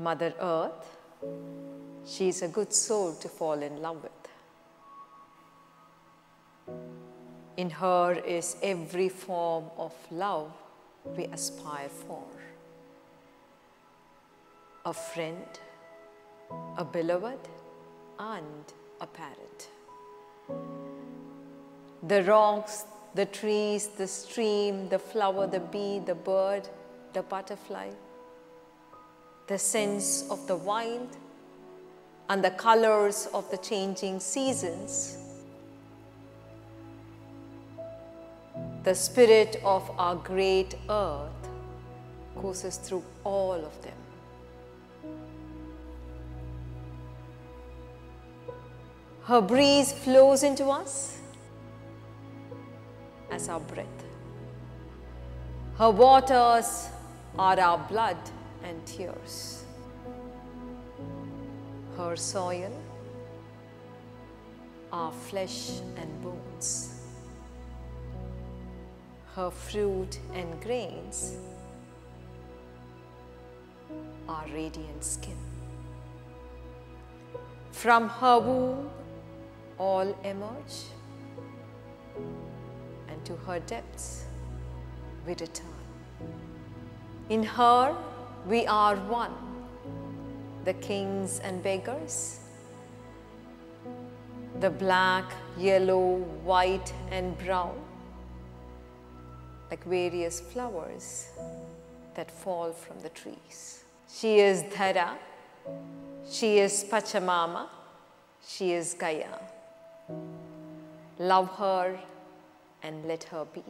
Mother Earth, she is a good soul to fall in love with. In her is every form of love we aspire for a friend, a beloved, and a parent. The rocks, the trees, the stream, the flower, the bee, the bird, the butterfly, the sense of the wild, and the colors of the changing seasons. The spirit of our great earth courses through all of them. Her breeze flows into us as our breath. Her waters are our blood and tears. Her soil, our flesh and bones. Her fruit and grains, our radiant skin. From her womb, all emerge, and to her depths we return. In her we are one, the kings and beggars, the black, yellow, white, and brown, like various flowers that fall from the trees. She is Dhara, she is Pachamama, she is Gaia. Love her and let her be.